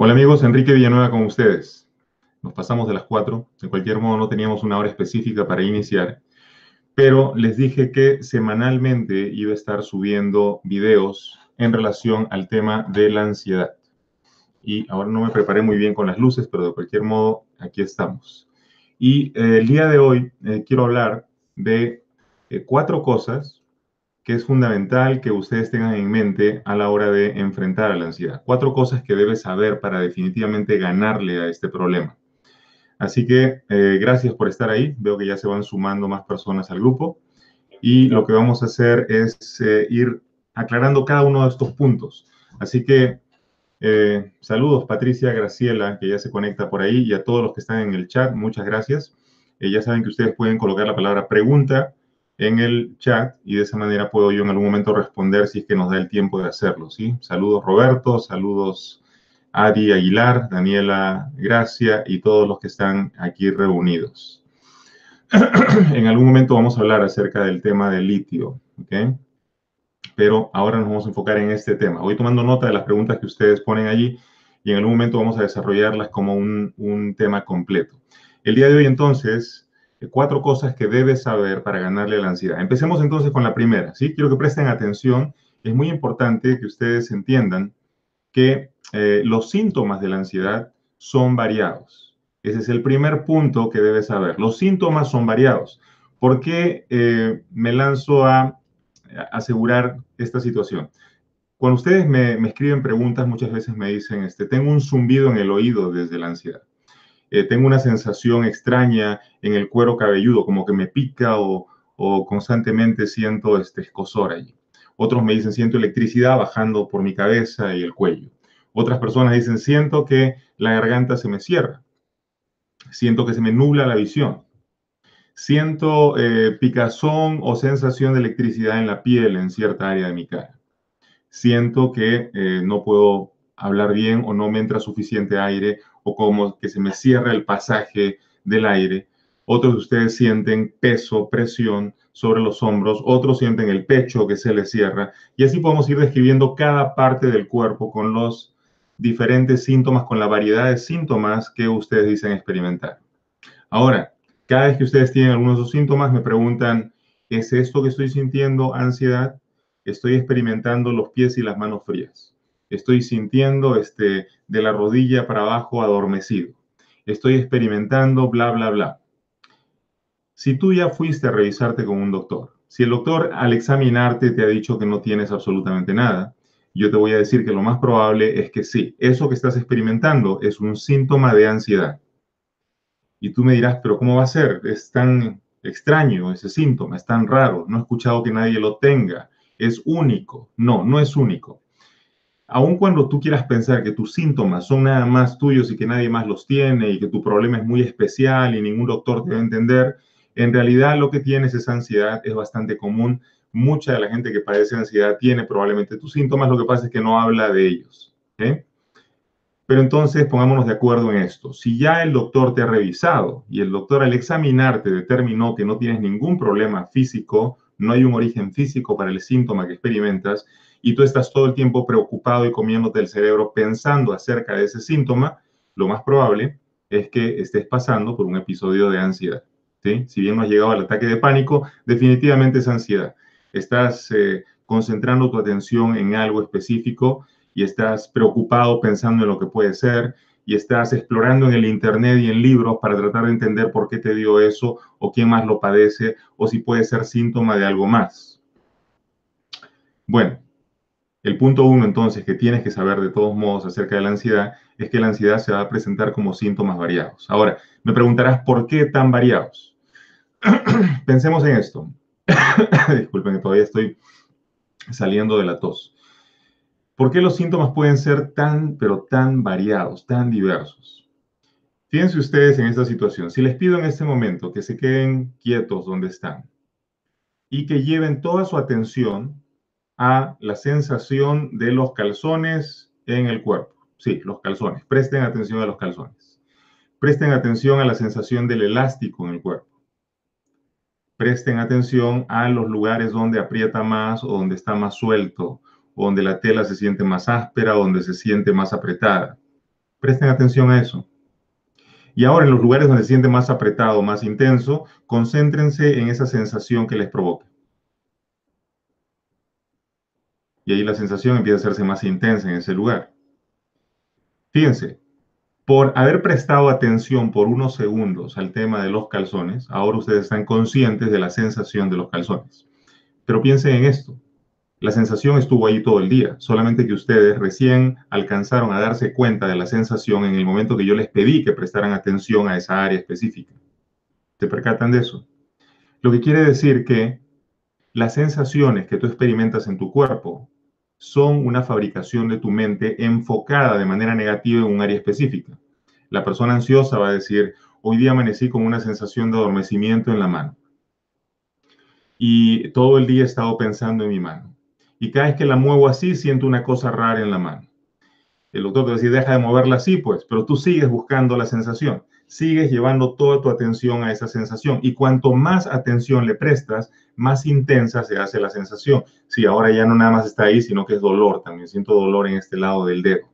Hola amigos, Enrique Villanueva con ustedes. Nos pasamos de las cuatro. De cualquier modo, no teníamos una hora específica para iniciar, pero les dije que semanalmente iba a estar subiendo videos en relación al tema de la ansiedad. Y ahora no me preparé muy bien con las luces, pero de cualquier modo, aquí estamos. Y eh, el día de hoy eh, quiero hablar de eh, cuatro cosas que es fundamental que ustedes tengan en mente a la hora de enfrentar a la ansiedad. Cuatro cosas que debes saber para definitivamente ganarle a este problema. Así que eh, gracias por estar ahí. Veo que ya se van sumando más personas al grupo. Y lo que vamos a hacer es eh, ir aclarando cada uno de estos puntos. Así que eh, saludos Patricia, Graciela, que ya se conecta por ahí, y a todos los que están en el chat, muchas gracias. ya saben que ustedes pueden colocar la palabra pregunta en el chat y de esa manera puedo yo en algún momento responder si es que nos da el tiempo de hacerlo, ¿sí? Saludos Roberto, saludos Adi Aguilar, Daniela Gracia y todos los que están aquí reunidos. en algún momento vamos a hablar acerca del tema del litio, ¿ok? Pero ahora nos vamos a enfocar en este tema. Voy tomando nota de las preguntas que ustedes ponen allí y en algún momento vamos a desarrollarlas como un, un tema completo. El día de hoy entonces cuatro cosas que debes saber para ganarle la ansiedad. Empecemos entonces con la primera, ¿sí? Quiero que presten atención. Es muy importante que ustedes entiendan que eh, los síntomas de la ansiedad son variados. Ese es el primer punto que debes saber. Los síntomas son variados. ¿Por qué eh, me lanzo a, asegurar esta situación? Cuando ustedes me, me, escriben preguntas, muchas veces me dicen, este, tengo un zumbido en el oído desde la ansiedad. Eh, tengo una sensación extraña en el cuero cabelludo, como que me pica o, constantemente siento este escosor allí. Otros me dicen, siento electricidad bajando por mi cabeza y el cuello. Otras personas dicen, siento que la garganta se me cierra. Siento que se me nubla la visión. Siento eh, picazón o sensación de electricidad en la piel en cierta área de mi cara. Siento que eh, no puedo hablar bien o no me entra suficiente aire o como que se me cierra el pasaje del aire. Otros de ustedes sienten peso, presión sobre los hombros, otros sienten el pecho que se les cierra y así podemos ir describiendo cada parte del cuerpo con los diferentes síntomas, con la variedad de síntomas que ustedes dicen experimentar. Ahora, cada vez que ustedes tienen algunos de esos síntomas, me preguntan, ¿es esto que estoy sintiendo ansiedad? Estoy experimentando los pies y las manos frías estoy sintiendo este, de la rodilla para abajo adormecido, estoy experimentando bla, bla, bla. Si tú ya fuiste a revisarte con un doctor, si el doctor al examinarte te ha dicho que no tienes absolutamente nada, yo te voy a decir que lo más probable es que sí, eso que estás experimentando es un síntoma de ansiedad. Y tú me dirás, pero ¿cómo va a ser? Es tan extraño ese síntoma, es tan raro, no he escuchado que nadie lo tenga, es único. No, no es único aun cuando tú quieras pensar que tus síntomas son nada más tuyos y que nadie más los tiene y que tu problema es muy especial y ningún doctor te va a entender, en realidad lo que tienes es ansiedad, es bastante común. Mucha de la gente que padece ansiedad tiene probablemente tus síntomas, lo que pasa es que no habla de ellos. Pero entonces pongámonos de acuerdo en esto. Si ya el doctor te ha revisado y el doctor al examinarte determinó que no tienes ningún problema físico, no hay un origen físico para el síntoma que experimentas, y tú estás todo el tiempo preocupado y comiéndote el cerebro pensando acerca de ese síntoma, lo más probable es que estés pasando por un episodio de ansiedad. ¿sí? Si bien no has llegado al ataque de pánico, definitivamente es ansiedad. Estás eh, concentrando tu atención en algo específico y estás preocupado pensando en lo que puede ser y estás explorando en el Internet y en libros para tratar de entender por qué te dio eso o quién más lo padece o si puede ser síntoma de algo más. Bueno, el punto uno, entonces, que tienes que saber de todos modos acerca de la ansiedad es que la ansiedad se va a presentar como síntomas variados. Ahora, me preguntarás por qué tan variados. Pensemos en esto. Disculpen que todavía estoy saliendo de la tos. ¿Por qué los síntomas pueden ser tan, pero tan variados, tan diversos? Fíjense ustedes en esta situación. Si les pido en este momento que se queden quietos donde están y que lleven toda su atención a la sensación de los calzones en el cuerpo. Sí, los calzones. Presten atención a los calzones. Presten atención a la sensación del elástico en el cuerpo. Presten atención a los lugares donde aprieta más o donde está más suelto, o donde la tela se siente más áspera, o donde se siente más apretada. Presten atención a eso. Y ahora en los lugares donde se siente más apretado, más intenso, concéntrense en esa sensación que les provoca. Y ahí la sensación empieza a hacerse más intensa en ese lugar. Fíjense, por haber prestado atención por unos segundos al tema de los calzones, ahora ustedes están conscientes de la sensación de los calzones. Pero piensen en esto. La sensación estuvo ahí todo el día, solamente que ustedes recién alcanzaron a darse cuenta de la sensación en el momento que yo les pedí que prestaran atención a esa área específica. ¿Te percatan de eso? Lo que quiere decir que las sensaciones que tú experimentas en tu cuerpo son una fabricación de tu mente enfocada de manera negativa en un área específica. La persona ansiosa va a decir, hoy día amanecí con una sensación de adormecimiento en la mano. Y todo el día he estado pensando en mi mano. Y cada vez que la muevo así, siento una cosa rara en la mano. El doctor te va deja de moverla así, pues, pero tú sigues buscando la sensación, sigues llevando toda tu atención a esa sensación. Y cuanto más atención le prestas, más intensa se hace la sensación. Si ahora ya no nada más está ahí, sino que es dolor también. Siento dolor en este lado del dedo.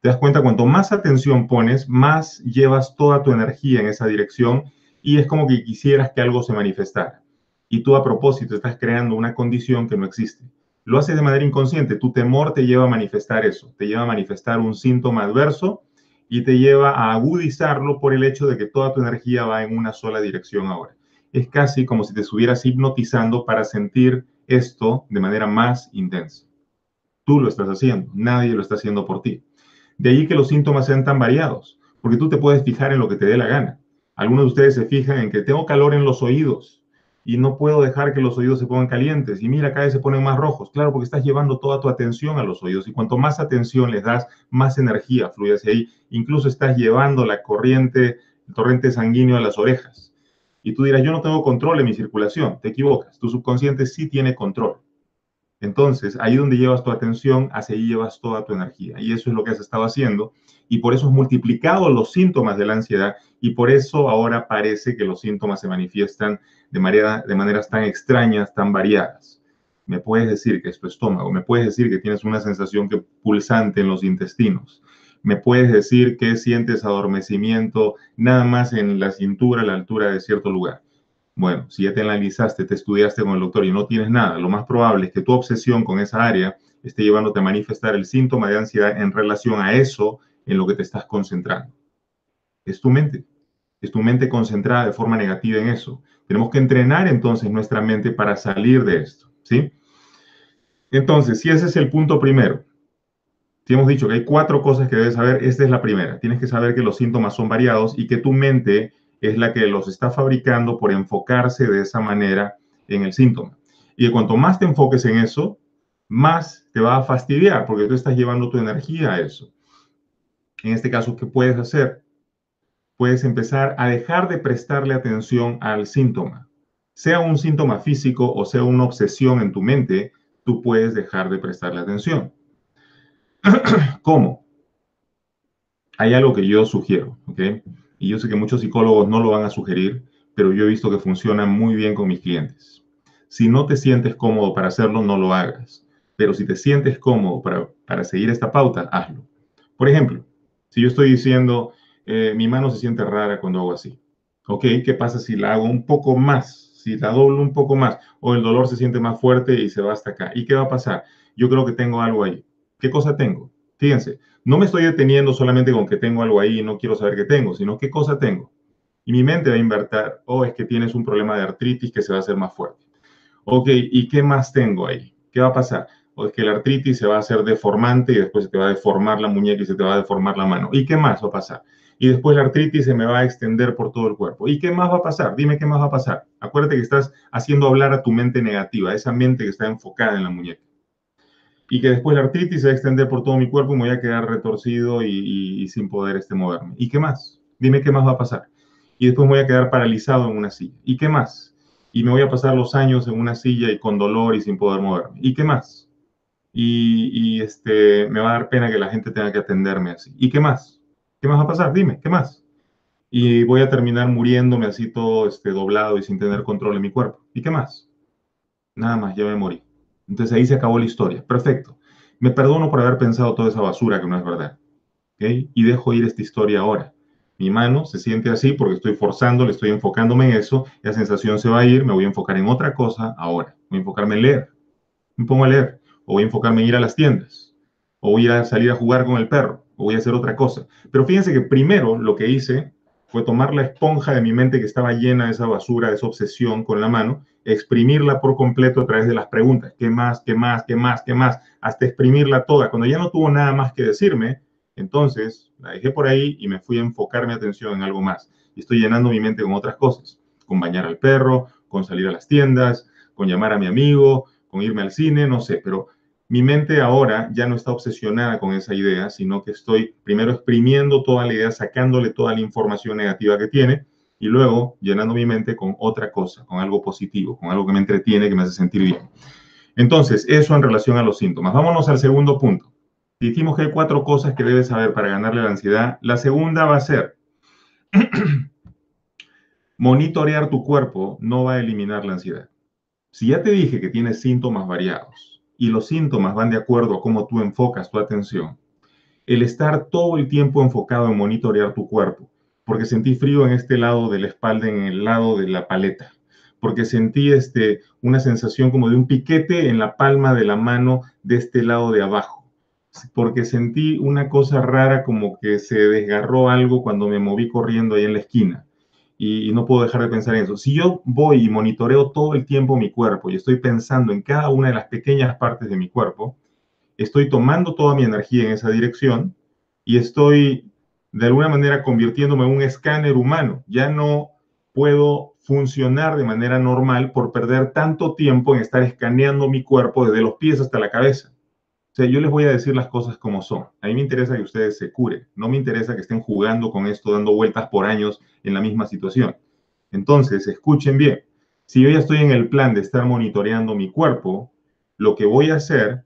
Te das cuenta, cuanto más atención pones, más llevas toda tu energía en esa dirección y es como que quisieras que algo se manifestara. Y tú a propósito estás creando una condición que no existe lo haces de manera inconsciente. Tu temor te lleva a manifestar eso, te lleva a manifestar un síntoma adverso y te lleva a agudizarlo por el hecho de que toda tu energía va en una sola dirección ahora. Es casi como si te estuvieras hipnotizando para sentir esto de manera más intensa. Tú lo estás haciendo, nadie lo está haciendo por ti. De ahí que los síntomas sean tan variados, porque tú te puedes fijar en lo que te dé la gana. Algunos de ustedes se fijan en que tengo calor en los oídos y no puedo dejar que los oídos se pongan calientes. Y mira, cada vez se ponen más rojos. Claro, porque estás llevando toda tu atención a los oídos y cuanto más atención les das, más energía fluye hacia ahí. Incluso estás llevando la corriente, el torrente sanguíneo a las orejas. Y tú dirás, yo no tengo control en mi circulación. Te equivocas. Tu subconsciente sí tiene control. Entonces, ahí donde llevas tu atención, hacia ahí llevas toda tu energía. Y eso es lo que has estado haciendo. Y por eso has multiplicado los síntomas de la ansiedad. Y por eso ahora parece que los síntomas se manifiestan de, manera, de maneras tan extrañas, tan variadas. Me puedes decir que es tu estómago. Me puedes decir que tienes una sensación que pulsante en los intestinos. Me puedes decir que sientes adormecimiento nada más en la cintura, a la altura de cierto lugar bueno, si ya te analizaste, te estudiaste con el doctor y no tienes nada, lo más probable es que tu obsesión con esa área esté llevándote a manifestar el síntoma de ansiedad en relación a eso en lo que te estás concentrando. Es tu mente. Es tu mente concentrada de forma negativa en eso. Tenemos que entrenar entonces nuestra mente para salir de esto, ¿sí? Entonces, si ese es el punto primero, si hemos dicho que hay cuatro cosas que debes saber, esta es la primera. Tienes que saber que los síntomas son variados y que tu mente es la que los está fabricando por enfocarse de esa manera en el síntoma. Y cuanto más te enfoques en eso, más te va a fastidiar porque tú estás llevando tu energía a eso. En este caso, ¿qué puedes hacer? Puedes empezar a dejar de prestarle atención al síntoma. Sea un síntoma físico o sea una obsesión en tu mente, tú puedes dejar de prestarle atención. ¿Cómo? Hay algo que yo sugiero, ¿ok? Y yo sé que muchos psicólogos no lo van a sugerir, pero yo he visto que funciona muy bien con mis clientes. Si no te sientes cómodo para hacerlo, no lo hagas. Pero si te sientes cómodo para, para seguir esta pauta, hazlo. Por ejemplo, si yo estoy diciendo, eh, mi mano se siente rara cuando hago así. ¿Ok? ¿Qué pasa si la hago un poco más? Si la doblo un poco más, o el dolor se siente más fuerte y se va hasta acá. ¿Y qué va a pasar? Yo creo que tengo algo ahí. ¿Qué cosa tengo? Fíjense, no me estoy deteniendo solamente con que tengo algo ahí y no quiero saber qué tengo, sino qué cosa tengo. Y mi mente va a invertir, oh, es que tienes un problema de artritis que se va a hacer más fuerte. Ok, ¿y qué más tengo ahí? ¿Qué va a pasar? O es que la artritis se va a hacer deformante y después se te va a deformar la muñeca y se te va a deformar la mano. ¿Y qué más va a pasar? Y después la artritis se me va a extender por todo el cuerpo. ¿Y qué más va a pasar? Dime qué más va a pasar. Acuérdate que estás haciendo hablar a tu mente negativa, esa mente que está enfocada en la muñeca y que después la artritis se va extender por todo mi cuerpo y me voy a quedar retorcido y, sin poder este, moverme. ¿Y qué más? Dime qué más va a pasar. Y después me voy a quedar paralizado en una silla. ¿Y qué más? Y me voy a pasar los años en una silla y con dolor y sin poder moverme. ¿Y qué más? Y, este, me va a dar pena que la gente tenga que atenderme así. ¿Y qué más? ¿Qué más va a pasar? Dime, ¿qué más? Y voy a terminar muriéndome así todo este, doblado y sin tener control en mi cuerpo. ¿Y qué más? Nada más, ya me morí. Entonces ahí se acabó la historia. Perfecto. Me perdono por haber pensado toda esa basura que no es verdad. Y dejo ir esta historia ahora. Mi mano se siente así porque estoy forzando, le estoy enfocándome en eso, la sensación se va a ir, me voy a enfocar en otra cosa ahora. Voy a enfocarme en leer. Me pongo a leer. O voy a enfocarme en ir a las tiendas. O voy a salir a jugar con el perro. O voy a hacer otra cosa. Pero fíjense que primero lo que hice fue tomar la esponja de mi mente que estaba llena de esa basura, de esa obsesión con la mano, exprimirla por completo a través de las preguntas. ¿Qué más? ¿Qué más? ¿Qué más? ¿Qué más? Hasta exprimirla toda. Cuando ya no tuvo nada más que decirme, entonces la dejé por ahí y me fui a enfocar mi atención en algo más. Y estoy llenando mi mente con otras cosas. Con bañar al perro, con salir a las tiendas, con llamar a mi amigo, con irme al cine, no sé, pero mi mente ahora ya no está obsesionada con esa idea, sino que estoy primero exprimiendo toda la idea, sacándole toda la información negativa que tiene y luego llenando mi mente con otra cosa, con algo positivo, con algo que me entretiene, que me hace sentir bien. Entonces, eso en relación a los síntomas. Vámonos al segundo punto. Dijimos que hay cuatro cosas que debes saber para ganarle la ansiedad. La segunda va a ser, monitorear tu cuerpo no va a eliminar la ansiedad. Si ya te dije que tienes síntomas variados, y los síntomas van de acuerdo a cómo tú enfocas tu atención, el estar todo el tiempo enfocado en monitorear tu cuerpo, porque sentí frío en este lado de la espalda, en el lado de la paleta, porque sentí este, una sensación como de un piquete en la palma de la mano de este lado de abajo, porque sentí una cosa rara como que se desgarró algo cuando me moví corriendo ahí en la esquina y, no puedo dejar de pensar en eso. Si yo voy y monitoreo todo el tiempo mi cuerpo y estoy pensando en cada una de las pequeñas partes de mi cuerpo, estoy tomando toda mi energía en esa dirección y estoy de alguna manera convirtiéndome en un escáner humano. Ya no puedo funcionar de manera normal por perder tanto tiempo en estar escaneando mi cuerpo desde los pies hasta la cabeza. O sea, yo les voy a decir las cosas como son. A mí me interesa que ustedes se curen. No me interesa que estén jugando con esto, dando vueltas por años en la misma situación. Entonces, escuchen bien. Si yo ya estoy en el plan de estar monitoreando mi cuerpo, lo que voy a hacer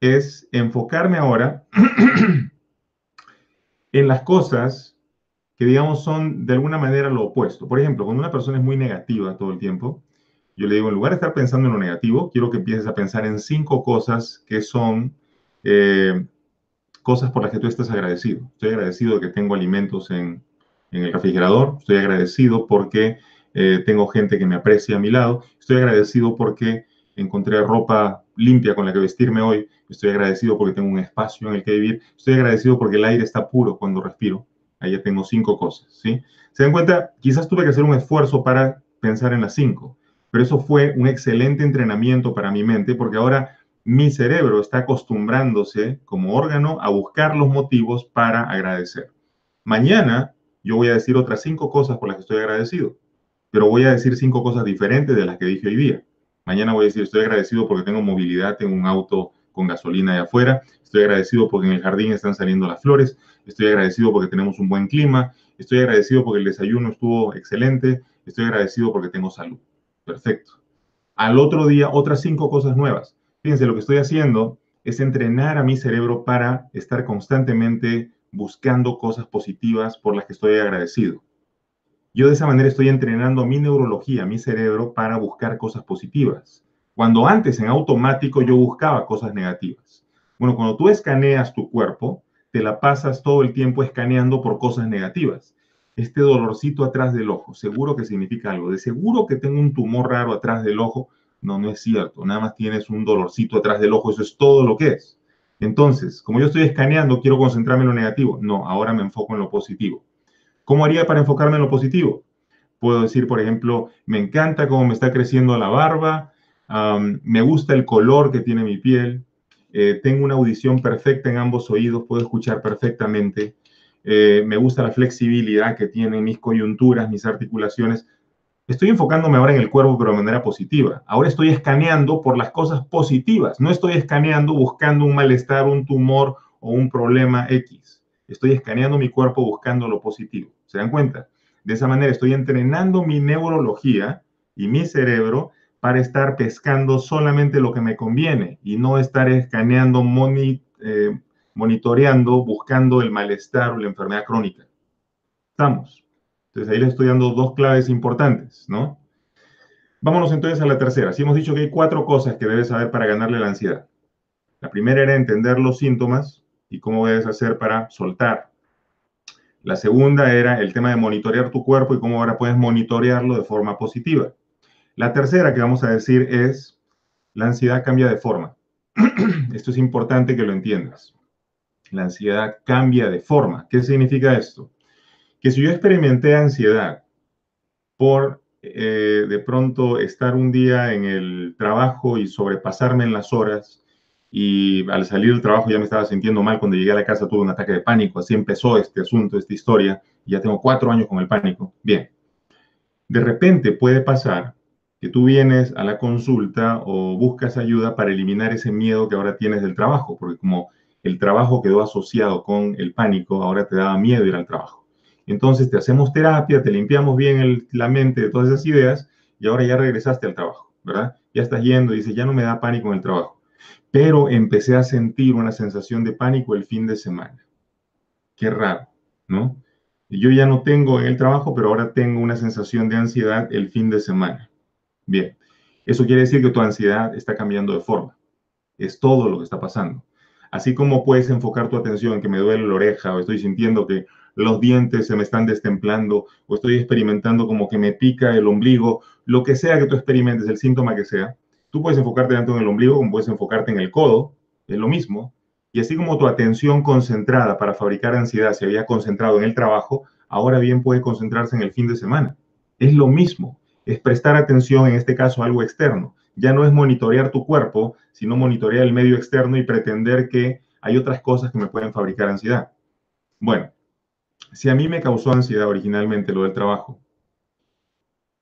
es enfocarme ahora en las cosas que, digamos, son de alguna manera lo opuesto. Por ejemplo, cuando una persona es muy negativa todo el tiempo, yo le digo, en lugar de estar pensando en lo negativo, quiero que empieces a pensar en cinco cosas que son eh, cosas por las que tú estás agradecido. Estoy agradecido de que tengo alimentos en, el refrigerador, estoy agradecido porque eh, tengo gente que me aprecia a mi lado, estoy agradecido porque encontré ropa limpia con la que vestirme hoy, estoy agradecido porque tengo un espacio en el que vivir, estoy agradecido porque el aire está puro cuando respiro. Ahí ya tengo cinco cosas, ¿sí? ¿Se dan cuenta? Quizás tuve que hacer un esfuerzo para pensar en las cinco, pero eso fue un excelente entrenamiento para mi mente porque ahora mi cerebro está acostumbrándose como órgano a buscar los motivos para agradecer. Mañana yo voy a decir otras cinco cosas por las que estoy agradecido, pero voy a decir cinco cosas diferentes de las que dije hoy día. Mañana voy a decir estoy agradecido porque tengo movilidad, tengo un auto con gasolina de afuera, estoy agradecido porque en el jardín están saliendo las flores, estoy agradecido porque tenemos un buen clima, estoy agradecido porque el desayuno estuvo excelente, estoy agradecido porque tengo salud. Perfecto. Al otro día, otras cinco cosas nuevas. Fíjense, lo que estoy haciendo es entrenar a mi cerebro para estar constantemente buscando cosas positivas por las que estoy agradecido. Yo de esa manera estoy entrenando mi neurología, mi cerebro, para buscar cosas positivas. Cuando antes en automático yo buscaba cosas negativas. Bueno, cuando tú escaneas tu cuerpo, te la pasas todo el tiempo escaneando por cosas negativas. Este dolorcito atrás del ojo, seguro que significa algo. De seguro que tengo un tumor raro atrás del ojo, no, no es cierto. Nada más tienes un dolorcito atrás del ojo. Eso es todo lo que es. Entonces, como yo estoy escaneando, quiero concentrarme en lo negativo. No, ahora me enfoco en lo positivo. ¿Cómo haría para enfocarme en lo positivo? Puedo decir, por ejemplo, me encanta cómo me está creciendo la barba, me gusta el color que tiene mi piel, eh, tengo una audición perfecta en ambos oídos, puedo escuchar perfectamente, eh, me gusta la flexibilidad que tienen mis coyunturas, mis articulaciones. Estoy enfocándome ahora en el cuerpo, pero de manera positiva. Ahora estoy escaneando por las cosas positivas. No estoy escaneando buscando un malestar, un tumor o un problema X. Estoy escaneando mi cuerpo buscando lo positivo. ¿Se dan cuenta? De esa manera estoy entrenando mi neurología y mi cerebro para estar pescando solamente lo que me conviene y no estar escaneando, eh, monitoreando, buscando el malestar o la enfermedad crónica. ¿Estamos? Entonces ahí les estoy dando dos claves importantes, ¿no? Vámonos entonces a la tercera. Si hemos dicho que hay cuatro cosas que debes saber para ganarle la ansiedad. La primera era entender los síntomas y cómo debes hacer para soltar La segunda era el tema de monitorear tu cuerpo y cómo ahora puedes monitorearlo de forma positiva. La tercera que vamos a decir es, la ansiedad cambia de forma. Esto es importante que lo entiendas. La ansiedad cambia de forma. ¿Qué significa esto? Que si yo experimenté ansiedad por eh, de pronto estar un día en el trabajo y sobrepasarme en las horas y al salir del trabajo ya me estaba sintiendo mal, cuando llegué a la casa tuve un ataque de pánico, así empezó este asunto, esta historia, y ya tengo cuatro años con el pánico. Bien, de repente puede pasar que tú vienes a la consulta o buscas ayuda para eliminar ese miedo que ahora tienes del trabajo, porque como el trabajo quedó asociado con el pánico, ahora te daba miedo ir al trabajo. Entonces te hacemos terapia, te limpiamos bien la mente de todas esas ideas y ahora ya regresaste al trabajo, ¿verdad? Ya estás yendo y dices, ya no me da pánico en el trabajo. Pero empecé a sentir una sensación de pánico el fin de semana. Qué raro, ¿no? Yo ya no tengo en el trabajo, pero ahora tengo una sensación de ansiedad el fin de semana. Bien, eso quiere decir que tu ansiedad está cambiando de forma. Es todo lo que está pasando. Así como puedes enfocar tu atención en que me duele la oreja o estoy sintiendo que los dientes se me están destemplando o estoy experimentando como que me pica el ombligo, lo que sea que tú experimentes, el síntoma que sea, tú puedes enfocarte tanto en el ombligo como puedes enfocarte en el codo, es lo mismo. Y así como tu atención concentrada para fabricar ansiedad se había concentrado en el trabajo, ahora bien puede concentrarse en el fin de semana. Es lo mismo, es prestar atención en este caso a algo externo. Ya no es monitorear tu cuerpo, sino monitorear el medio externo y pretender que hay otras cosas que me pueden fabricar ansiedad. Bueno, si a mí me causó ansiedad originalmente lo del trabajo,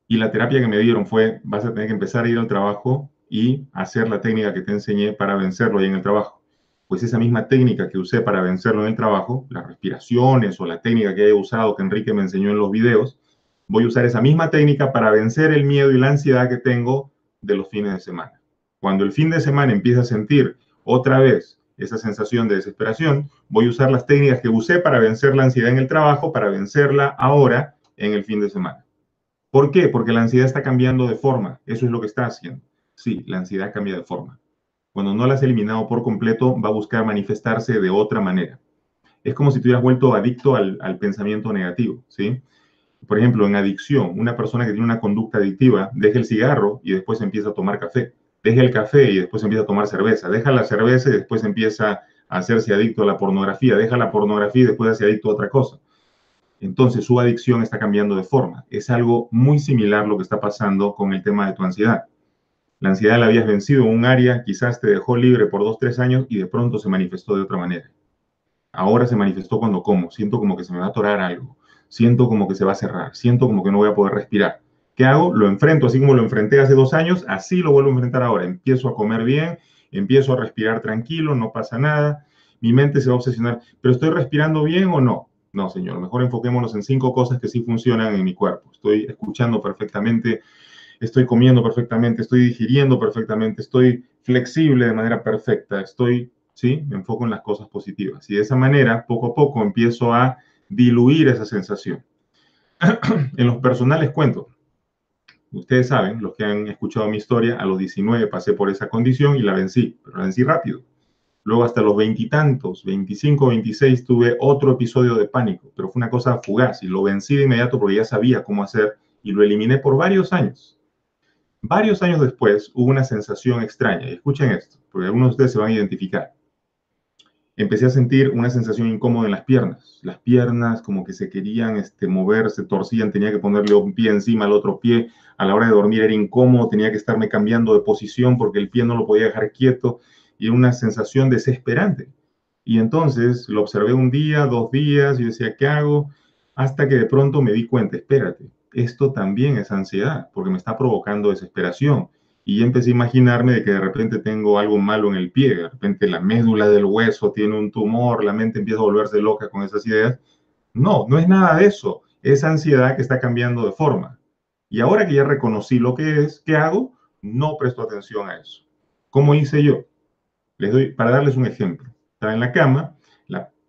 y la terapia que me dieron fue, vas a tener que empezar a ir al trabajo y hacer la técnica que te enseñé para vencerlo ahí en el trabajo. Pues esa misma técnica que usé para vencerlo en el trabajo, las respiraciones o la técnica que he usado que Enrique me enseñó en los videos, voy a usar esa misma técnica para vencer el miedo y la ansiedad que tengo de los fines de semana. Cuando el fin de semana empieza a sentir otra vez esa sensación de desesperación, voy a usar las técnicas que usé para vencer la ansiedad en el trabajo, para vencerla ahora en el fin de semana. ¿Por qué? Porque la ansiedad está cambiando de forma. Eso es lo que está haciendo. Sí, la ansiedad cambia de forma. Cuando no la has eliminado por completo, va a buscar manifestarse de otra manera. Es como si te hubieras vuelto adicto al, al pensamiento negativo, ¿sí? Por ejemplo, en adicción, una persona que tiene una conducta adictiva deja el cigarro y después empieza a tomar café deja el café y después empieza a tomar cerveza, deja la cerveza y después empieza a hacerse adicto a la pornografía, deja la pornografía y después hace adicto a otra cosa. Entonces su adicción está cambiando de forma. Es algo muy similar lo que está pasando con el tema de tu ansiedad. La ansiedad la habías vencido en un área, quizás te dejó libre por dos, tres años y de pronto se manifestó de otra manera. Ahora se manifestó cuando como, siento como que se me va a atorar algo, siento como que se va a cerrar, siento como que no voy a poder respirar. ¿Qué hago? Lo enfrento así como lo enfrenté hace dos años, así lo vuelvo a enfrentar ahora. Empiezo a comer bien, empiezo a respirar tranquilo, no pasa nada. Mi mente se va a obsesionar, pero ¿estoy respirando bien o no? No, señor, mejor enfoquémonos en cinco cosas que sí funcionan en mi cuerpo. Estoy escuchando perfectamente, estoy comiendo perfectamente, estoy digiriendo perfectamente, estoy flexible de manera perfecta, estoy, ¿sí? Me enfoco en las cosas positivas. Y de esa manera, poco a poco, empiezo a diluir esa sensación. en los personales cuento, Ustedes saben, los que han escuchado mi historia, a los 19 pasé por esa condición y la vencí, pero la vencí rápido. Luego hasta los veintitantos, 25, 26, tuve otro episodio de pánico, pero fue una cosa fugaz y lo vencí de inmediato porque ya sabía cómo hacer y lo eliminé por varios años. Varios años después hubo una sensación extraña, y escuchen esto, porque algunos de ustedes se van a identificar empecé a sentir una sensación incómoda en las piernas. Las piernas como que se querían este, mover, se torcían, tenía que ponerle un pie encima al otro pie. A la hora de dormir era incómodo, tenía que estarme cambiando de posición porque el pie no lo podía dejar quieto y una sensación desesperante. Y entonces lo observé un día, dos días, y decía, ¿qué hago? Hasta que de pronto me di cuenta, espérate, esto también es ansiedad porque me está provocando desesperación y empecé a imaginarme de que de repente tengo algo malo en el pie, de repente la médula del hueso tiene un tumor, la mente empieza a volverse loca con esas ideas. No, no es nada de eso, es ansiedad que está cambiando de forma. Y ahora que ya reconocí lo que es, ¿qué hago? No presto atención a eso. ¿Cómo hice yo? Les doy, para darles un ejemplo. Estaba en la cama,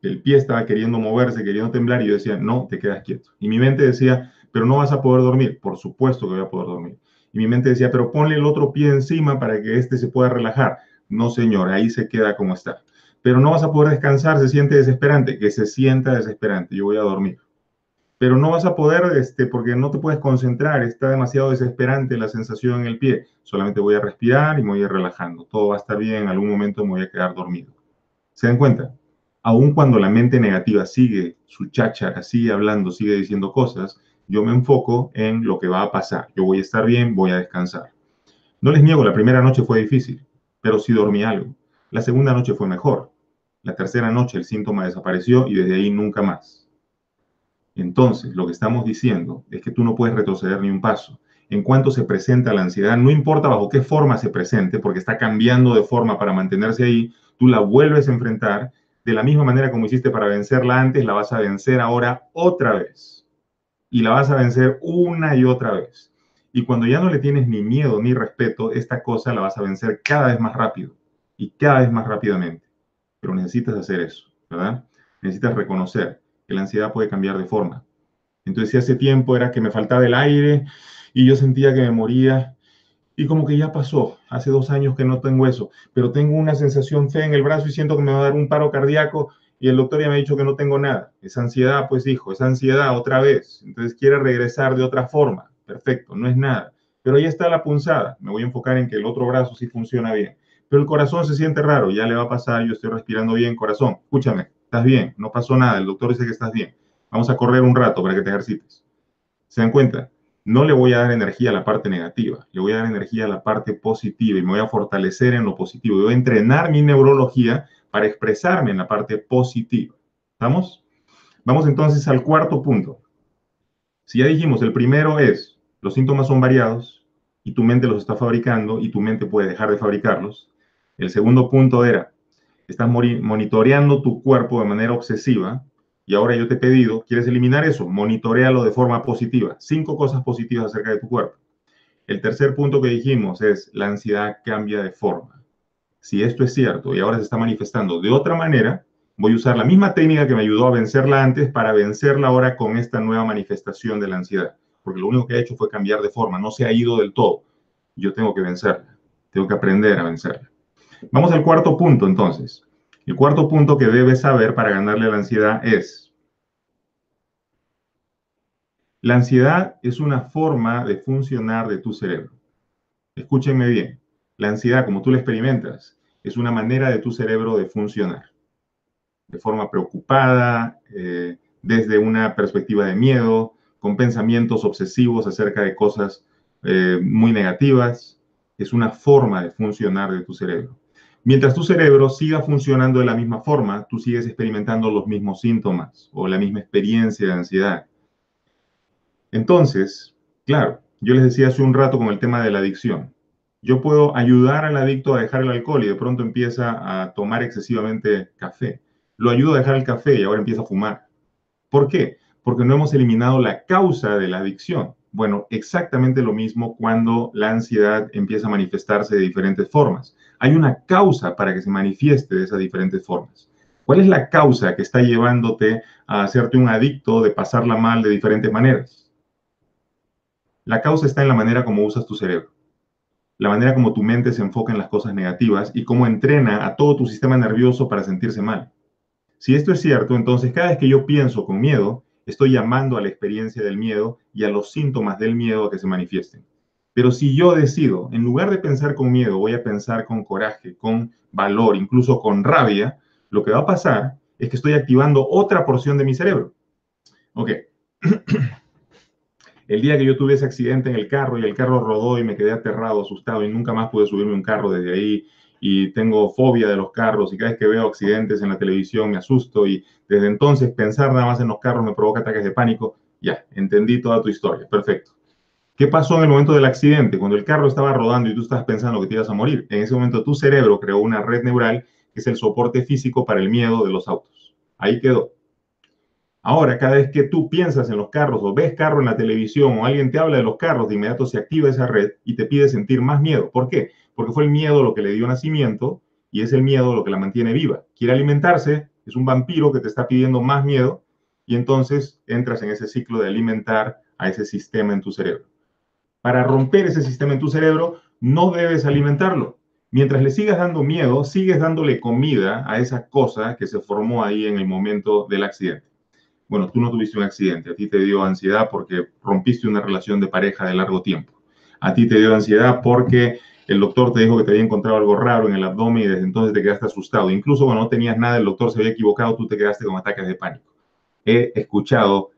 el pie estaba queriendo moverse, queriendo temblar, y yo decía, no, te quedas quieto. Y mi mente decía, pero no vas a poder dormir. Por supuesto que voy a poder dormir. Y mi mente decía, pero ponle el otro pie encima para que este se pueda relajar. No, señor, ahí se queda como está. Pero no vas a poder descansar, se siente desesperante, que se sienta desesperante, yo voy a dormir. pero no vas a poder, este, porque no te puedes concentrar, está demasiado desesperante la sensación en el pie. Solamente voy a respirar y me voy a ir relajando. Todo va a estar bien, en algún momento me voy a quedar dormido. ¿Se dan cuenta? Aun cuando la mente negativa sigue su cháchara, sigue hablando, sigue diciendo cosas, yo me enfoco en lo que va a pasar. Yo voy a estar bien, voy a descansar. No les niego, la primera noche fue difícil, pero sí dormí algo. La segunda noche fue mejor. La tercera noche el síntoma desapareció y desde ahí nunca más. Entonces, lo que estamos diciendo es que tú no puedes retroceder ni un paso. En cuanto se presenta la ansiedad, no importa bajo qué forma se presente, porque está cambiando de forma para mantenerse ahí, tú la vuelves a enfrentar de la misma manera como hiciste para vencerla antes, la vas a vencer ahora otra vez. Y la vas a vencer una y otra vez. Y cuando ya no le tienes ni miedo ni respeto, esta cosa la vas a vencer cada vez más rápido y cada vez más rápidamente. Pero necesitas hacer eso, ¿verdad? Necesitas reconocer que la ansiedad puede cambiar de forma. Entonces, si hace tiempo era que me faltaba el aire y yo sentía que me moría, y como que ya pasó, hace dos años que no tengo eso, pero tengo una sensación fea en el brazo y siento que me va a dar un paro cardíaco y el doctor ya me ha dicho que no tengo nada. Esa ansiedad, pues hijo, esa ansiedad otra vez. Entonces quiere regresar de otra forma perfecto, no es nada. Pero ahí está la punzada. Me voy a enfocar en que el otro brazo sí funciona bien. Pero el corazón se siente raro, ya le va a pasar, yo estoy respirando bien, corazón, escúchame, estás bien, no pasó nada, el doctor dice que estás bien. Vamos a correr un rato para que te ejercites. ¿Se dan cuenta? No le voy a dar energía a la parte negativa, le voy a dar energía a la parte positiva y me voy a fortalecer en lo positivo. voy a entrenar mi neurología para expresarme en la parte positiva. ¿Estamos? Vamos entonces al cuarto punto. Si ya dijimos, el primero es los síntomas son variados y tu mente los está fabricando y tu mente puede dejar de fabricarlos. El segundo punto era, estás monitoreando tu cuerpo de manera obsesiva y ahora yo te he pedido, ¿quieres eliminar eso? Monitorealo de forma positiva. Cinco cosas positivas acerca de tu cuerpo. El tercer punto que dijimos es, la ansiedad cambia de forma. Si esto es cierto y ahora se está manifestando de otra manera, voy a usar la misma técnica que me ayudó a vencerla antes para vencerla ahora con esta nueva manifestación de la ansiedad porque lo único que ha hecho fue cambiar de forma, no se ha ido del todo. Yo tengo que vencerla, tengo que aprender a vencerla. Vamos al cuarto punto entonces. El cuarto punto que debes saber para ganarle a la ansiedad es, la ansiedad es una forma de funcionar de tu cerebro. Escúchenme bien, la ansiedad, como tú la experimentas, es una manera de tu cerebro de funcionar. De forma preocupada, eh, desde una perspectiva de miedo, con pensamientos obsesivos acerca de cosas eh, muy negativas. Es una forma de funcionar de tu cerebro. Mientras tu cerebro siga funcionando de la misma forma, tú sigues experimentando los mismos síntomas o la misma experiencia de ansiedad. Entonces, claro, yo les decía hace un rato con el tema de la adicción. Yo puedo ayudar al adicto a dejar el alcohol y de pronto empieza a tomar excesivamente café. Lo ayudo a dejar el café y ahora empieza a fumar. ¿Por qué? porque no hemos eliminado la causa de la adicción. Bueno, exactamente lo mismo cuando la ansiedad empieza a manifestarse de diferentes formas. Hay una causa para que se manifieste de esas diferentes formas. ¿Cuál es la causa que está llevándote a hacerte un adicto de pasarla mal de diferentes maneras? La causa está en la manera como usas tu cerebro, la manera como tu mente se enfoca en las cosas negativas y cómo entrena a todo tu sistema nervioso para sentirse mal. Si esto es cierto, entonces cada vez que yo pienso con miedo, estoy llamando a la experiencia del miedo y a los síntomas del miedo a que se manifiesten. Pero si yo decido, en lugar de pensar con miedo, voy a pensar con coraje, con valor, incluso con rabia, lo que va a pasar es que estoy activando otra porción de mi cerebro. Ok. El día que yo tuve ese accidente en el carro y el carro rodó y me quedé aterrado, asustado y nunca más pude subirme un carro desde ahí y tengo fobia de los carros y cada vez que veo accidentes en la televisión me asusto y desde entonces pensar nada más en los carros me provoca ataques de pánico. Ya, entendí toda tu historia, perfecto. ¿Qué pasó en el momento del accidente? Cuando el carro estaba rodando y tú estabas pensando que te ibas a morir. En ese momento tu cerebro creó una red neural que es el soporte físico para el miedo de los autos. Ahí quedó. Ahora, cada vez que tú piensas en los carros o ves carro en la televisión o alguien te habla de los carros, de inmediato se activa esa red y te pide sentir más miedo. ¿Por qué? Porque fue el miedo lo que le dio nacimiento y es el miedo lo que la mantiene viva. Quiere alimentarse, es un vampiro que te está pidiendo más miedo y entonces entras en ese ciclo de alimentar a ese sistema en tu cerebro. Para romper ese sistema en tu cerebro, no debes alimentarlo. Mientras le sigas dando miedo, sigues dándole comida a esa cosa que se formó ahí en el momento del accidente. Bueno, tú no tuviste un accidente, a ti te dio ansiedad porque rompiste una relación de pareja de largo tiempo. A ti te dio ansiedad porque el doctor te dijo que te había encontrado algo raro en el abdomen y desde entonces te quedaste asustado. Incluso cuando no tenías nada, el doctor se había equivocado, tú te quedaste con ataques de pánico. He escuchado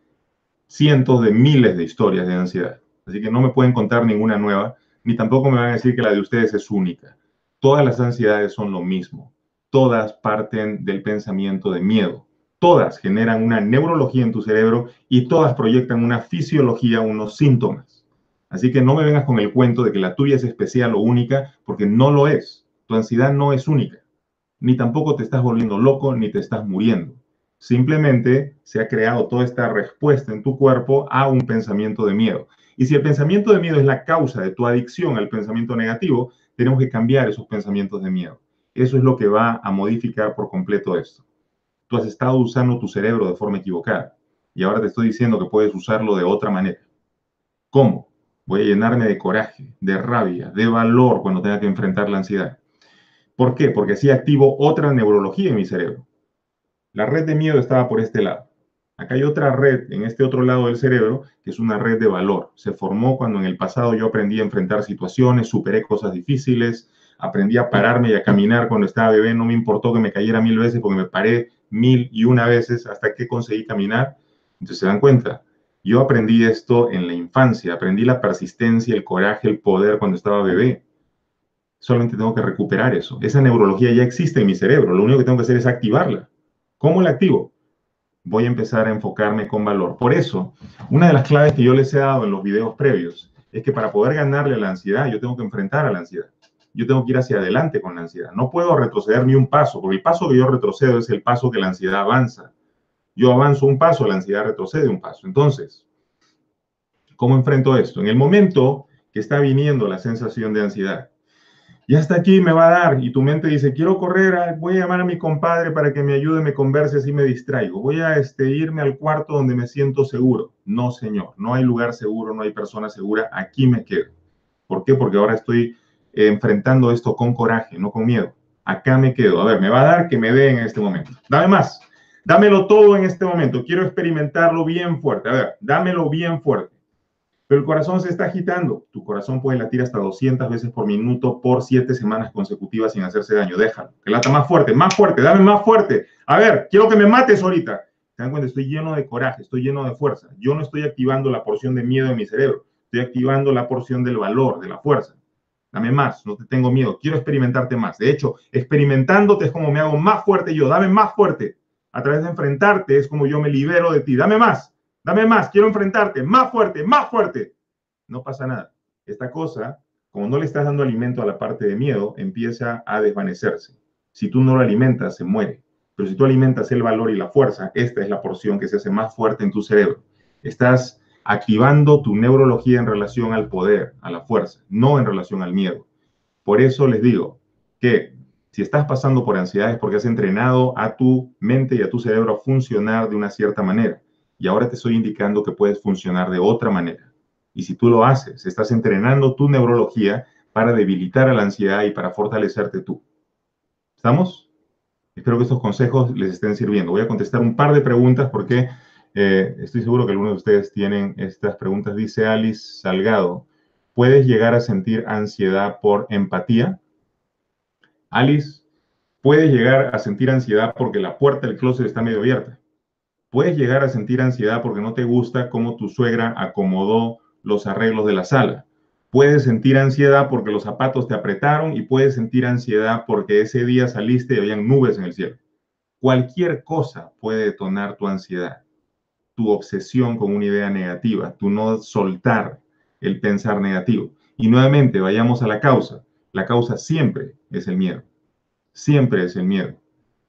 cientos de miles de historias de ansiedad, así que no me pueden contar ninguna nueva, ni tampoco me van a decir que la de ustedes es única. Todas las ansiedades son lo mismo. Todas parten del pensamiento de miedo. Todas generan una neurología en tu cerebro y todas proyectan una fisiología, unos síntomas. Así que no me vengas con el cuento de que la tuya es especial o única, porque no lo es. Tu ansiedad no es única. Ni tampoco te estás volviendo loco, ni te estás muriendo. Simplemente se ha creado toda esta respuesta en tu cuerpo a un pensamiento de miedo. Y si el pensamiento de miedo es la causa de tu adicción al pensamiento negativo, tenemos que cambiar esos pensamientos de miedo. Eso es lo que va a modificar por completo esto. Tú has estado usando tu cerebro de forma equivocada y ahora te estoy diciendo que puedes usarlo de otra manera. ¿Cómo? Voy a llenarme de coraje, de rabia, de valor cuando tenga que enfrentar la ansiedad. ¿Por qué? Porque así activo otra neurología en mi cerebro. La red de miedo estaba por este lado. Acá hay otra red en este otro lado del cerebro que es una red de valor. Se formó cuando en el pasado yo aprendí a enfrentar situaciones, superé cosas difíciles, aprendí a pararme y a caminar cuando estaba bebé. No me importó que me cayera mil veces porque me paré mil y una veces hasta que conseguí caminar. Entonces se dan cuenta, yo aprendí esto en la infancia, aprendí la persistencia, el coraje, el poder cuando estaba bebé. Solamente tengo que recuperar eso. Esa neurología ya existe en mi cerebro, lo único que tengo que hacer es activarla. ¿Cómo la activo? Voy a empezar a enfocarme con valor. Por eso, una de las claves que yo les he dado en los videos previos es que para poder ganarle a la ansiedad, yo tengo que enfrentar a la ansiedad. Yo tengo que ir hacia adelante con la ansiedad. No puedo retroceder ni un paso, porque el paso que yo retrocedo es el paso que la ansiedad avanza. Yo avanzo un paso, la ansiedad retrocede un paso. Entonces, ¿cómo enfrento esto? En el momento que está viniendo la sensación de ansiedad, y hasta aquí me va a dar, y tu mente dice, quiero correr, voy a llamar a mi compadre para que me ayude, me converse, así me distraigo. Voy a este, irme al cuarto donde me siento seguro. No, señor, no hay lugar seguro, no hay persona segura, aquí me quedo. ¿Por qué? Porque ahora estoy enfrentando esto con coraje, no con miedo. Acá me quedo. A ver, me va a dar que me dé en este momento. Dame más. Dámelo todo en este momento. Quiero experimentarlo bien fuerte. A ver, dámelo bien fuerte. Pero el corazón se está agitando. Tu corazón puede latir hasta 200 veces por minuto por 7 semanas consecutivas sin hacerse daño. Déjalo. Que lata más fuerte, más fuerte, dame más fuerte. A ver, quiero que me mates ahorita. ¿Se dan cuenta? Estoy lleno de coraje, estoy lleno de fuerza. Yo no estoy activando la porción de miedo de mi cerebro. Estoy activando la porción del valor, de la fuerza. Dame más, no te tengo miedo. Quiero experimentarte más. De hecho, experimentándote es como me hago más fuerte yo. Dame más fuerte a través de enfrentarte es como yo me libero de ti. Dame más, dame más, quiero enfrentarte, más fuerte, más fuerte. No pasa nada. Esta cosa, como no le estás dando alimento a la parte de miedo, empieza a desvanecerse. Si tú no lo alimentas, se muere. Pero si tú alimentas el valor y la fuerza, esta es la porción que se hace más fuerte en tu cerebro. Estás activando tu neurología en relación al poder, a la fuerza, no en relación al miedo. Por eso les digo que si estás pasando por ansiedad es porque has entrenado a tu mente y a tu cerebro a funcionar de una cierta manera. Y ahora te estoy indicando que puedes funcionar de otra manera. Y si tú lo haces, estás entrenando tu neurología para debilitar a la ansiedad y para fortalecerte tú. ¿Estamos? Espero que estos consejos les estén sirviendo. Voy a contestar un par de preguntas porque eh, estoy seguro que algunos de ustedes tienen estas preguntas. Dice Alice Salgado, ¿puedes llegar a sentir ansiedad por empatía? Alice, puedes llegar a sentir ansiedad porque la puerta del closet está medio abierta. Puedes llegar a sentir ansiedad porque no te gusta cómo tu suegra acomodó los arreglos de la sala. Puedes sentir ansiedad porque los zapatos te apretaron y puedes sentir ansiedad porque ese día saliste y habían nubes en el cielo. Cualquier cosa puede detonar tu ansiedad, tu obsesión con una idea negativa, tu no soltar el pensar negativo. Y nuevamente, vayamos a la causa. La causa siempre es el miedo. Siempre es el miedo.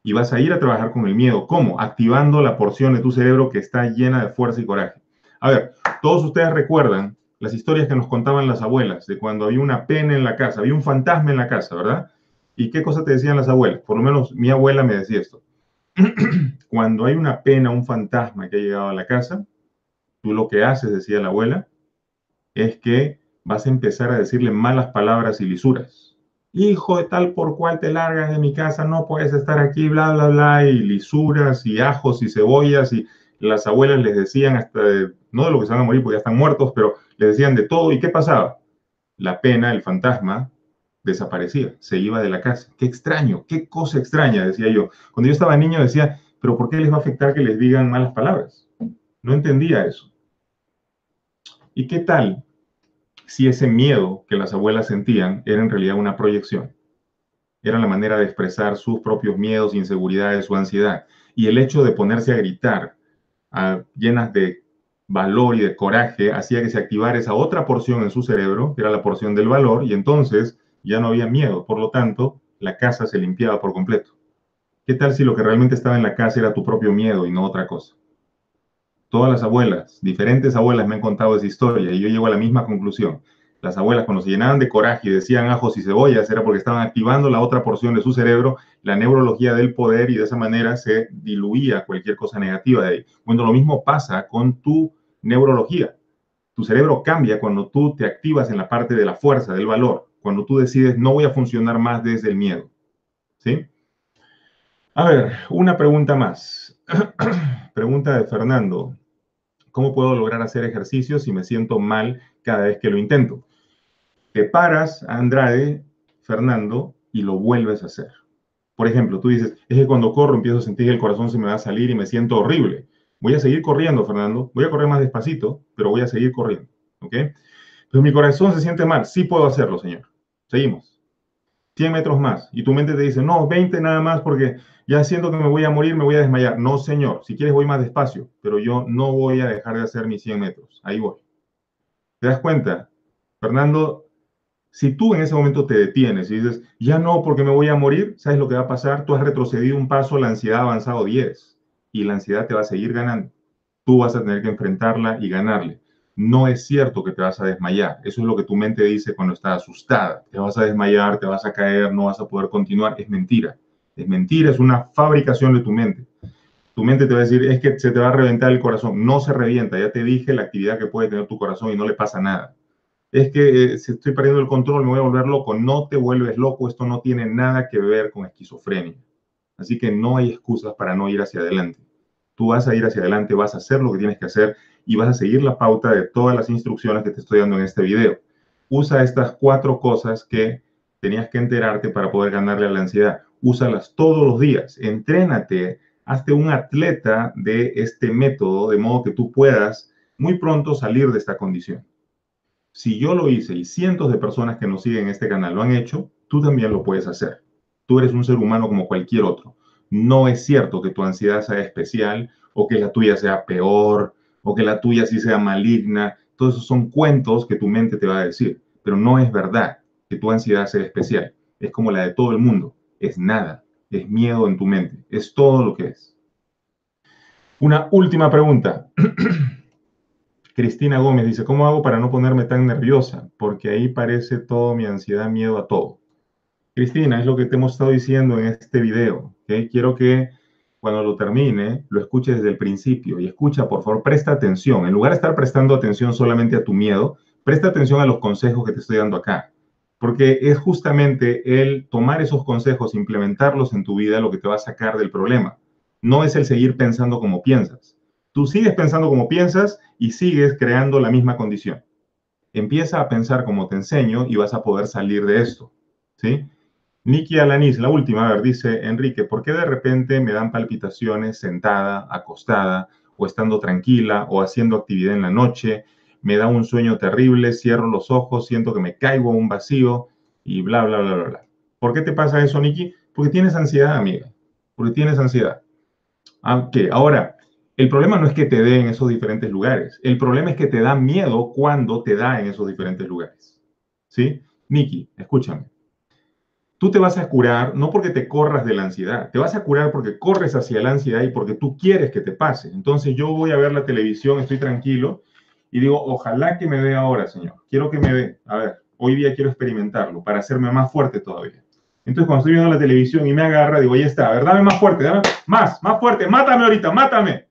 Y vas a ir a trabajar con el miedo. ¿Cómo? Activando la porción de tu cerebro que está llena de fuerza y coraje. A ver, todos ustedes recuerdan las historias que nos contaban las abuelas de cuando había una pena en la casa, había un fantasma en la casa, ¿verdad? ¿Y qué cosa te decían las abuelas? Por lo menos mi abuela me decía esto. cuando hay una pena, un fantasma que ha llegado a la casa, tú lo que haces, decía la abuela, es que vas a empezar a decirle malas palabras y lisuras. Hijo de tal por cual te largas de mi casa, no puedes estar aquí, bla, bla, bla, y lisuras y ajos y cebollas y las abuelas les decían hasta, no de lo que se van a morir porque ya están muertos, pero les decían de todo. ¿Y qué pasaba? La pena, el fantasma, desaparecía, se iba de la casa. Qué extraño, qué cosa extraña, decía yo. Cuando yo estaba niño decía, pero ¿por qué les va a afectar que les digan malas palabras? No entendía eso. ¿Y qué tal si ese miedo que las abuelas sentían era en realidad una proyección? Era la manera de expresar sus propios miedos, inseguridades, su ansiedad. Y el hecho de ponerse a gritar, llenas de valor y de coraje, hacía que se activara esa otra porción en su cerebro, que era la porción del valor, y entonces ya no había miedo. Por lo tanto, la casa se limpiaba por completo. ¿Qué tal si lo que realmente estaba en la casa era tu propio miedo y no otra cosa? Todas las abuelas, diferentes abuelas me han contado esa historia y yo llego a la misma conclusión. Las abuelas cuando se llenaban de coraje y decían ajos y cebollas era porque estaban activando la otra porción de su cerebro, la neurología del poder y de esa manera se diluía cualquier cosa negativa de ahí. Bueno, lo mismo pasa con tu neurología. Tu cerebro cambia cuando tú te activas en la parte de la fuerza, del valor cuando tú decides no voy a funcionar más desde el miedo. ¿Sí? A ver, una pregunta más. pregunta de Fernando. ¿Cómo puedo lograr hacer ejercicio si me siento mal cada vez que lo intento? Te paras, Andrade, Fernando, y lo vuelves a hacer. Por ejemplo, tú dices, es que cuando corro empiezo a sentir que el corazón se me va a salir y me siento horrible. Voy a seguir corriendo, Fernando. Voy a correr más despacito, pero voy a seguir corriendo. ¿Ok? Pero mi corazón se siente mal. Sí puedo hacerlo, Señor. Seguimos. 100 metros más. Y tu mente te dice, no, 20 nada más porque ya siento que me voy a morir, me voy a desmayar. No, Señor. Si quieres voy más despacio, pero yo no voy a dejar de hacer mis 100 metros. Ahí voy. ¿Te das cuenta? Fernando, si tú en ese momento te detienes y dices, ya no, porque me voy a morir, ¿sabes lo que va a pasar? Tú has retrocedido un paso, la ansiedad ha avanzado 10 y la ansiedad te va a seguir ganando. Tú vas a tener que enfrentarla y ganarle no es cierto que te vas a desmayar. Eso es lo que tu mente dice cuando está asustada. Te vas a desmayar, te vas a caer, no vas a poder continuar. Es mentira. Es mentira, es una fabricación de tu mente. Tu mente te va a decir, es que se te va a reventar el corazón. No se revienta, ya te dije la actividad que puede tener tu corazón y no le pasa nada. Es que eh, si estoy perdiendo el control, me voy a volver loco. No te vuelves loco, esto no tiene nada que ver con esquizofrenia. Así que no hay excusas para no ir hacia adelante. Tú vas a ir hacia adelante, vas a hacer lo que tienes que hacer y vas a seguir la pauta de todas las instrucciones que te estoy dando en este video. Usa estas cuatro cosas que tenías que enterarte para poder ganarle a la ansiedad. Úsalas todos los días. Entrénate, hazte un atleta de este método, de modo que tú puedas muy pronto salir de esta condición. Si yo lo hice y cientos de personas que nos siguen en este canal lo han hecho, tú también lo puedes hacer. Tú eres un ser humano como cualquier otro. No es cierto que tu ansiedad sea especial o que la tuya sea peor o que la tuya sí sea maligna. Todos esos son cuentos que tu mente te va a decir, pero no es verdad que tu ansiedad sea especial. Es como la de todo el mundo. Es nada. Es miedo en tu mente. Es todo lo que es. Una última pregunta. Cristina Gómez dice, ¿cómo hago para no ponerme tan nerviosa? Porque ahí parece todo mi ansiedad, miedo a todo. Cristina, es lo que te hemos estado diciendo en este video. Quiero que cuando lo termine, lo escuche desde el principio y escucha, por favor, presta atención. En lugar de estar prestando atención solamente a tu miedo, presta atención a los consejos que te estoy dando acá. Porque es justamente el tomar esos consejos, implementarlos en tu vida, lo que te va a sacar del problema. No es el seguir pensando como piensas. Tú sigues pensando como piensas y sigues creando la misma condición. Empieza a pensar como te enseño y vas a poder salir de esto. ¿Sí? Nikki Alanis, la última, a ver, dice Enrique, ¿por qué de repente me dan palpitaciones sentada, acostada, o estando tranquila, o haciendo actividad en la noche? Me da un sueño terrible, cierro los ojos, siento que me caigo a un vacío y bla, bla, bla, bla, bla. ¿Por qué te pasa eso, Nikki? Porque tienes ansiedad, amiga. Porque tienes ansiedad. Aunque, ahora, el problema no es que te dé en esos diferentes lugares. El problema es que te da miedo cuando te da en esos diferentes lugares. ¿Sí? Nikki, escúchame tú te vas a curar no porque te corras de la ansiedad, te vas a curar porque corres hacia la ansiedad y porque tú quieres que te pase. Entonces yo voy a ver la televisión, estoy tranquilo y digo, ojalá que me dé ahora, Señor. Quiero que me dé. A ver, hoy día quiero experimentarlo para hacerme más fuerte todavía. Entonces cuando estoy viendo la televisión y me agarra, digo, ya está, a dame más fuerte, dame más, más fuerte, mátame ahorita, mátame.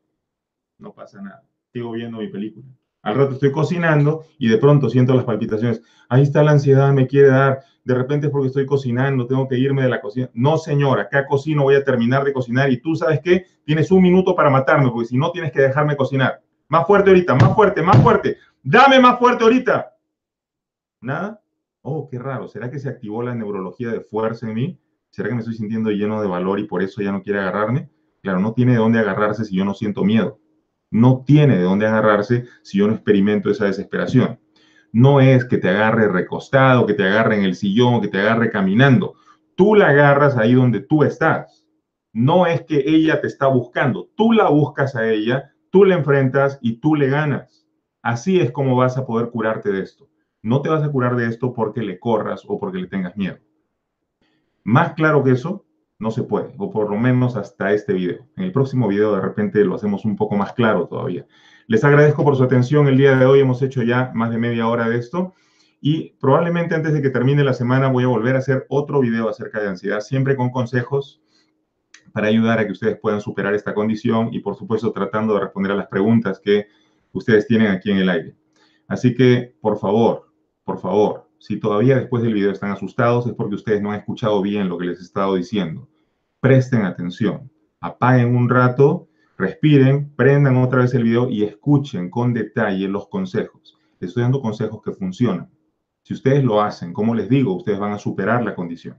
No pasa nada, sigo viendo mi película. Al rato estoy cocinando y de pronto siento las palpitaciones. Ahí está la ansiedad, me quiere dar de repente es porque estoy cocinando, tengo que irme de la cocina. No, señor, acá cocino, voy a terminar de cocinar y tú sabes qué, tienes un minuto para matarme, porque si no tienes que dejarme cocinar. Más fuerte ahorita, más fuerte, más fuerte. Dame más fuerte ahorita. ¿Nada? Oh, qué raro. ¿Será que se activó la neurología de fuerza en mí? ¿Será que me estoy sintiendo lleno de valor y por eso ya no quiere agarrarme? Claro, no tiene de dónde agarrarse si yo no siento miedo. No tiene de dónde agarrarse si yo no experimento esa desesperación. No es que te agarre recostado, que te agarre en el sillón, que te agarre caminando. Tú la agarras ahí donde tú estás. No es que ella te está buscando. Tú la buscas a ella, tú la enfrentas y tú le ganas. Así es como vas a poder curarte de esto. No te vas a curar de esto porque le corras o porque le tengas miedo. Más claro que eso, no se puede, o por lo menos hasta este video. En el próximo video de repente lo hacemos un poco más claro todavía. Les agradezco por su atención. El día de hoy hemos hecho ya más de media hora de esto y probablemente antes de que termine la semana voy a volver a hacer otro video acerca de ansiedad, siempre con consejos para ayudar a que ustedes puedan superar esta condición y por supuesto tratando de responder a las preguntas que ustedes tienen aquí en el aire. Así que, por favor, por favor, si todavía después del video están asustados es porque ustedes no han escuchado bien lo que les he estado diciendo. Presten atención, apaguen un rato, respiren, prendan otra vez el video y escuchen con detalle los consejos. Les estoy dando consejos que funcionan. Si ustedes lo hacen, como les digo, ustedes van a superar la condición.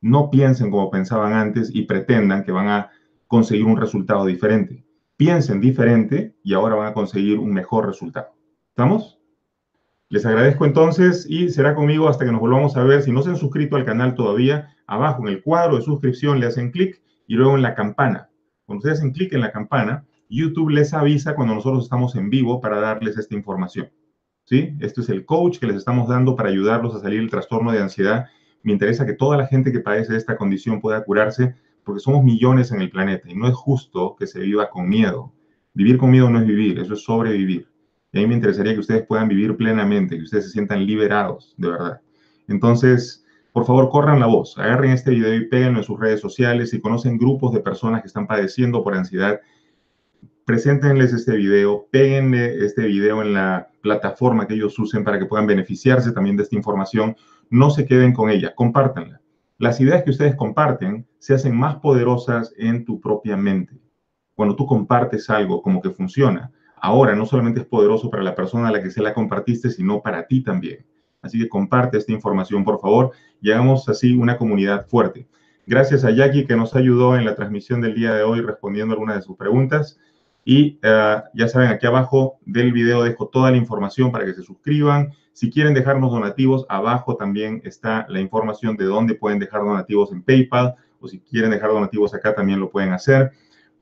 No piensen como pensaban antes y pretendan que van a conseguir un resultado diferente. Piensen diferente y ahora van a conseguir un mejor resultado. ¿Estamos? Les agradezco entonces y será conmigo hasta que nos volvamos a ver. Si no se han suscrito al canal todavía, abajo en el cuadro de suscripción le hacen clic y luego en la campana. Cuando ustedes hacen clic en la campana, YouTube les avisa cuando nosotros estamos en vivo para darles esta información. ¿Sí? Esto es el coach que les estamos dando para ayudarlos a salir del trastorno de ansiedad. Me interesa que toda la gente que padece esta condición pueda curarse porque somos millones en el planeta y no es justo que se viva con miedo. Vivir con miedo no es vivir, eso es sobrevivir. Y a mí me interesaría que ustedes puedan vivir plenamente, que ustedes se sientan liberados, de verdad. Entonces, por favor, corran la voz, agarren este video y péguenlo en sus redes sociales. Si conocen grupos de personas que están padeciendo por ansiedad, preséntenles este video, péguenle este video en la plataforma que ellos usen para que puedan beneficiarse también de esta información. No se queden con ella, compártanla. Las ideas que ustedes comparten se hacen más poderosas en tu propia mente. Cuando tú compartes algo como que funciona, ahora no solamente es poderoso para la persona a la que se la compartiste, sino para ti también. Así que comparte esta información, por favor, y hagamos así una comunidad fuerte. Gracias a Jackie que nos ayudó en la transmisión del día de hoy respondiendo algunas de sus preguntas. Y uh, ya saben, aquí abajo del video dejo toda la información para que se suscriban. Si quieren dejarnos donativos, abajo también está la información de dónde pueden dejar donativos en PayPal o si quieren dejar donativos acá también lo pueden hacer.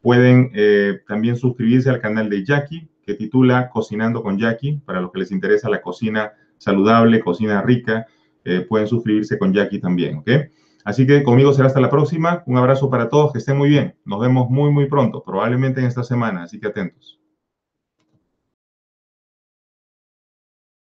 Pueden eh, también suscribirse al canal de Jackie, que titula Cocinando con Jackie, para los que les interesa la cocina saludable, cocina rica, eh, pueden suscribirse con Jackie también, ¿ok? Así que conmigo será hasta la próxima. Un abrazo para todos, que estén muy bien. Nos vemos muy, muy pronto, probablemente en esta semana, así que atentos.